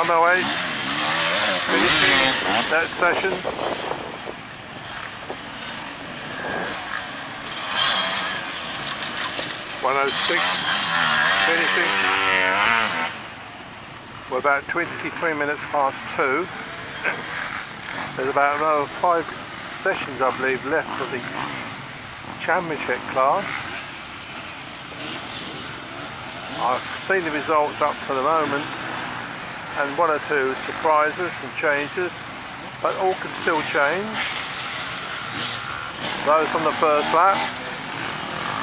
108, finishing that session. One oh six, finishing. We're about 23 minutes past two. There's about another five sessions, I believe, left for the championship class. I've seen the results up to the moment and one or two surprises and changes, but all can still change. Those from the first lap,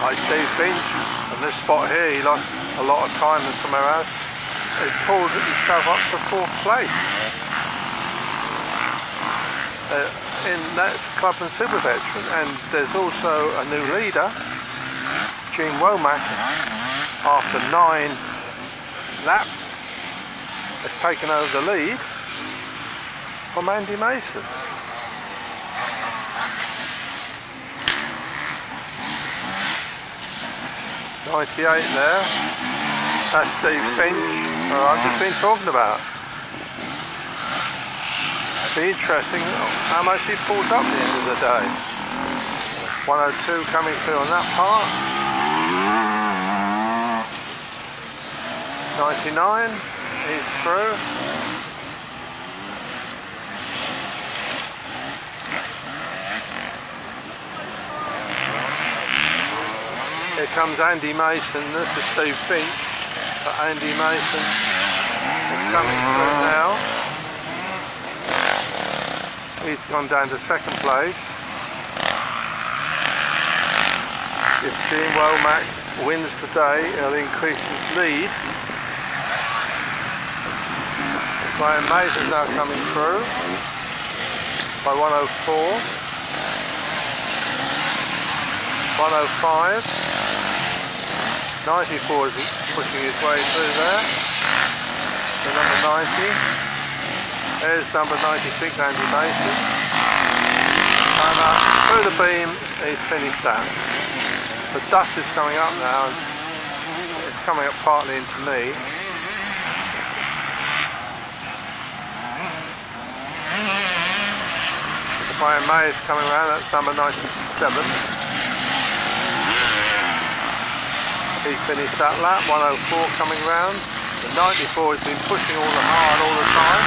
like Steve Finch, and this spot here, he lost a lot of time than somewhere else. He pulled himself up to fourth place. Uh, in that's Club and Super Veteran, and there's also a new leader, Gene Womack, after nine laps, taken over the lead from Andy Mason. Ninety-eight there. That's Steve Finch, who I've just been talking about. It'd be interesting how much he pulls up at the end of the day. 102 coming through on that part. 99, he's through. Here comes Andy Mason, this is Steve Finch, but Andy Mason is coming through now. He's gone down to second place. If Gene Womack wins today, he'll increase his lead. Brian is now coming through by 104. 105. 94 is pushing his way through there. The number 90. There's number 96, Andy Mason. And uh, through the beam, he's finished that. The dust is coming up now, it's coming up partly into me. Brian May is coming around, that's number 97. He's finished that lap, 104 coming round. The 94 has been pushing all the hard all the time.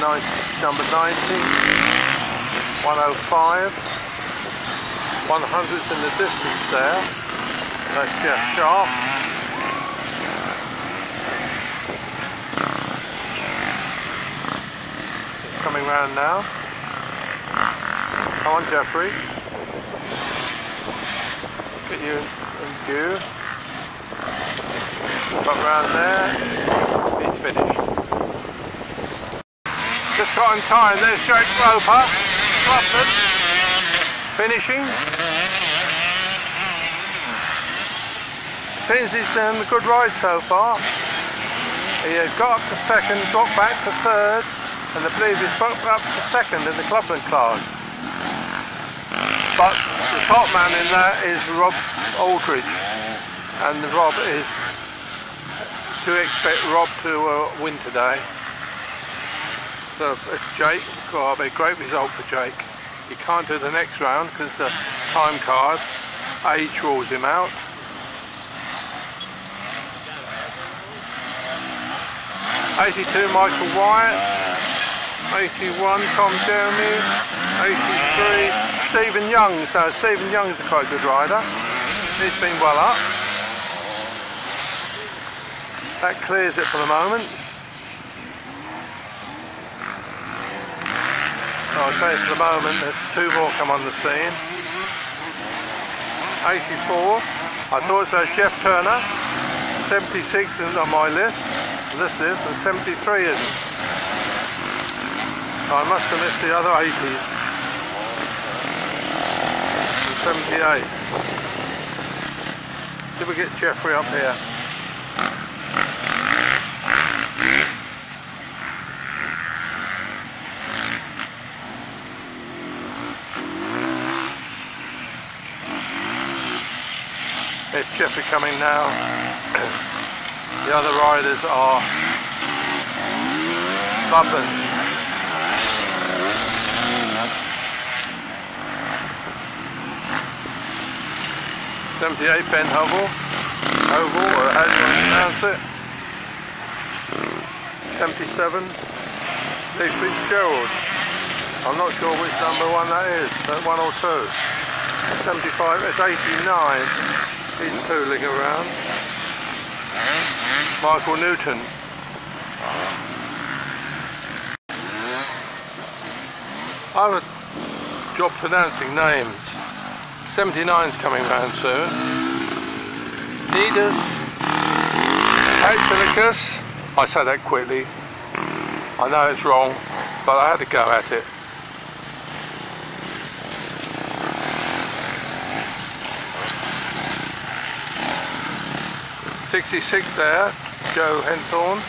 90, number 90, 105. 100's in the distance there. That's Jeff Sharp. He's now. Come on, Jeffrey. Get you in view. Got round there. He's finished. Just got in time. There's Jake Roper. Clufton. Finishing. Seems he's done a good ride so far. He got up to second, dropped back to third, and the believe he's got up to second in the Clubman class. But the top man in that is Rob Aldridge, and Rob is to expect Rob to uh, win today. So it's Jake, a great result for Jake. He can't do the next round because the time card age rules him out. Eighty-two Michael Wyatt, eighty-one Tom Jeremy, eighty-three Stephen Youngs. Now Stephen Youngs is a quite good rider. He's been well up. That clears it for the moment. I'll say for the moment there's two more come on the scene. 84. I thought it was Jeff Turner. 76 is on my list. This is, and 73 isn't. Oh, I must have missed the other 80s. The 78. Did we get Jeffrey up here? There's Jeffrey coming now. the other riders are stubborn. 78 er Ben Hovel, oval or how you want to pronounce it. 77 Lee Fitzgerald. I'm not sure which number one that is, but one or two. 75, it's 89. He's fooling around. Michael Newton. I have a job pronouncing names. 79's coming round soon. Nidus Catulicus. I say that quickly. I know it's wrong, but I had to go at it. Sixty-six there, Joe Henthorne.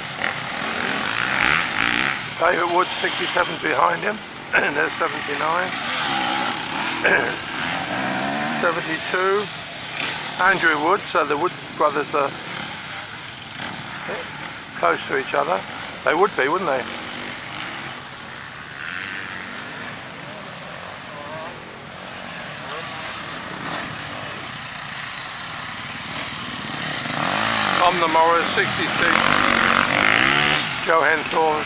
David Wood, 67 behind him. And there's 79. 72. Andrew Wood, so the Wood brothers are close to each other. They would be, wouldn't they? Tom the Morris, 66. Joe Henthorne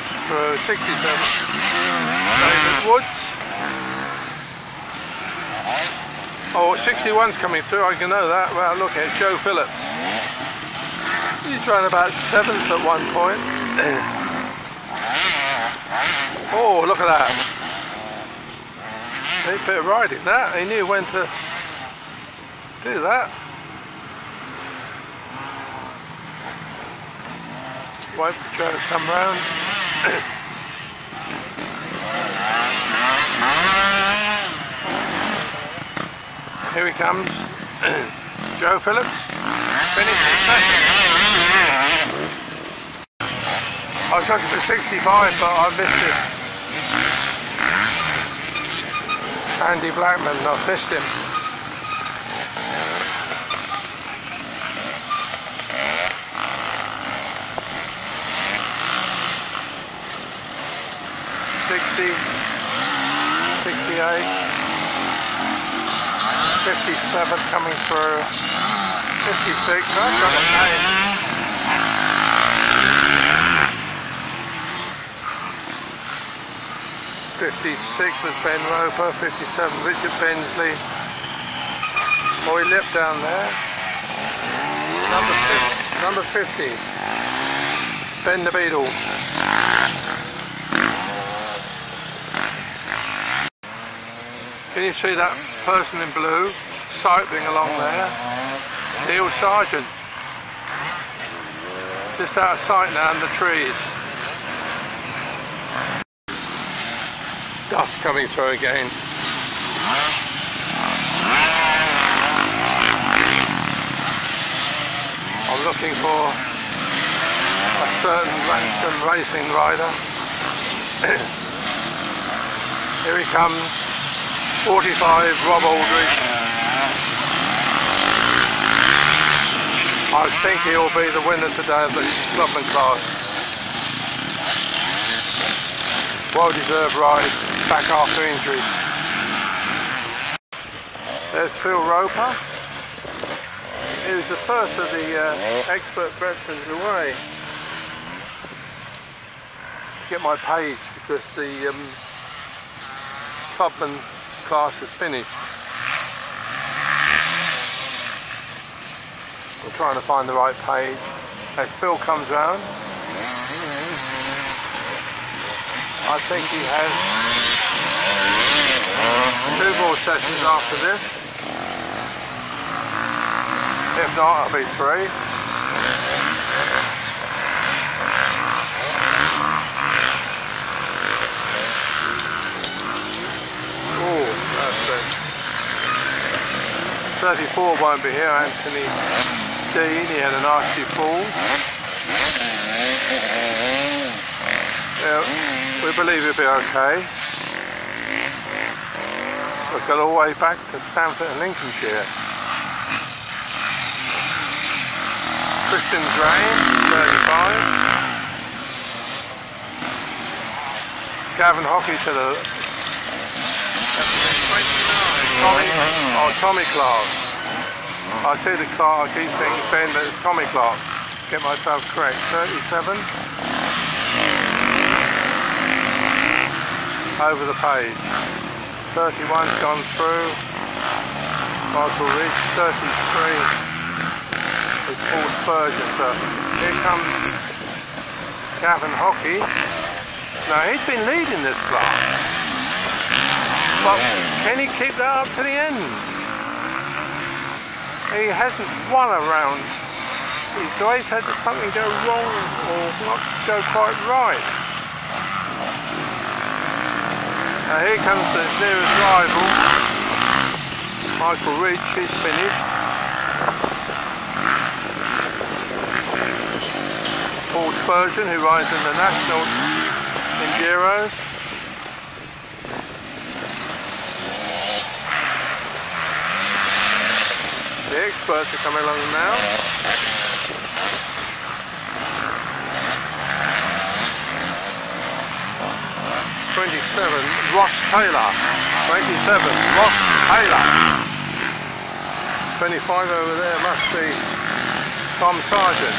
67. David Woods. Oh, 61's coming through, I can know that. Well, look at Joe Phillips. He's run about seventh at one point. oh, look at that. He bit of riding that. He knew when to do that. For Joe to come round. Here he comes. Joe Phillips. I was looking for 65 but I missed it. Andy Blackman, I've missed him. Sixty, sixty-eight, fifty-seven coming through, fifty-six. Oh, That's not a pain. Fifty-six was Ben Roper, fifty-seven Richard Bensley. Moy Lip down there. Number 50, number 50. Ben the Beetle. Can you see that person in blue cycling along there? Neil Sargent. Just out of sight now in the trees. Dust coming through again. I'm looking for a certain ransom racing rider. Here he comes, 45 Rob Aldridge. I think he'll be the winner today of the Clubman class. Well deserved ride, back after injury. There's Phil Roper. He was the first of the uh, expert veterans away get my page because the um, Clubman class is finished. I'm trying to find the right page. As Phil comes round, I think he has two more sessions after this. If not, it'll be three. Oh, that's it. 34 won't be here, Anthony Dean, he had a nasty fall. Yeah, we believe he'll be okay. We've got all the way back to Stamford and Lincolnshire. Christian Drain, 35. Gavin Hockey to the 29. Tommy, oh, Tommy Clark. I see the Clark, I keep thinking Ben, but it's Tommy Clark. Get myself correct. 37. Over the page. 31's gone through. Michael Ridge, 33 is Paul Spurgeon. So here comes Gavin Hockey. Now he's been leading this class. But can he keep that up to the end? He hasn't won a round. He's always had something go wrong or not go quite right. Now here comes the nearest rival, Michael Ridge, he's finished. Paul Spurgeon who rides in the National Enduros. Experts are coming along now. Twenty-seven, Ross Taylor. Twenty-seven, Ross Taylor. Twenty-five over there must be Tom Sargent.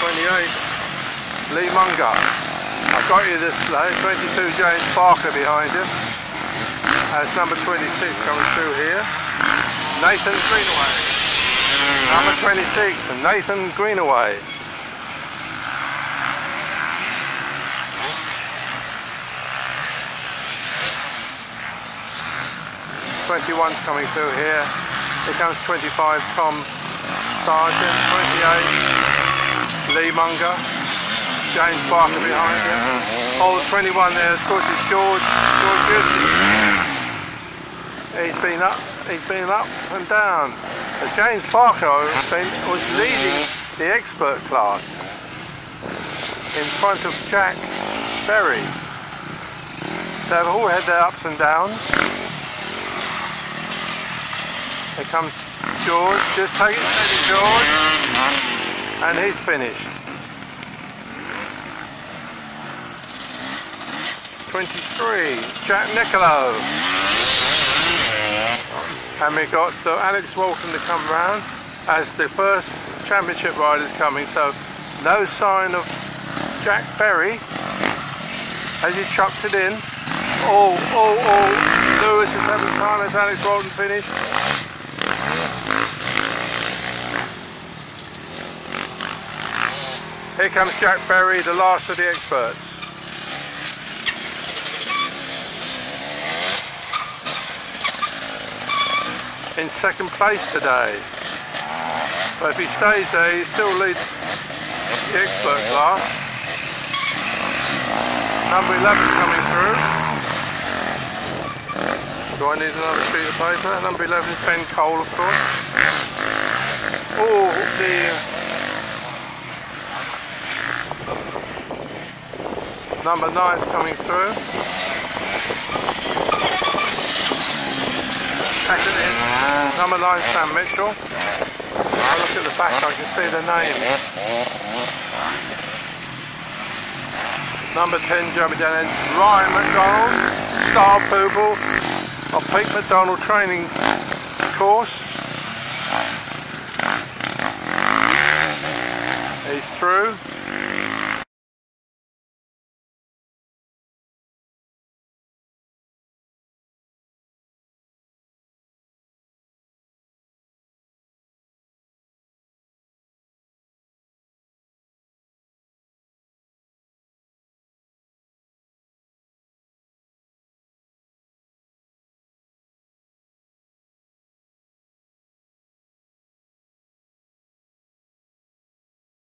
28, Lee Munger. I got you this play, 22 James Parker behind him. That's number 26 coming through here. Nathan Greenaway. Number 26, Nathan Greenaway. Twenty-one's coming through here. Here comes 25, Tom Sargent, 28, Lee Munger, James Barker behind him. Hole 21 there, of course, is George, George He's been up, he's been up and down. But James Barker was leading the expert class in front of Jack Berry. They've all had their ups and downs. Here comes George, just take it steady George and he's finished. 23, Jack Nicolo. And we got uh, Alex Walton to come round as the first championship rider is coming, so no sign of Jack Berry as he chucked it in. Oh, oh, oh, Lewis is having time as Alex Walton finished. Here comes Jack Berry, the last of the experts. In second place today. But if he stays there, he still leads the expert class. Number 11 coming through. Do I need another sheet of paper? Number 11 is Ben Cole, of course. Oh, the Number nine's coming through. Second in. Number nine, Sam Mitchell. I look at the back, I can see the name. Number 10, Jeremy Dennis. Ryan McDonald, star pupil of Pete McDonald training course. He's through.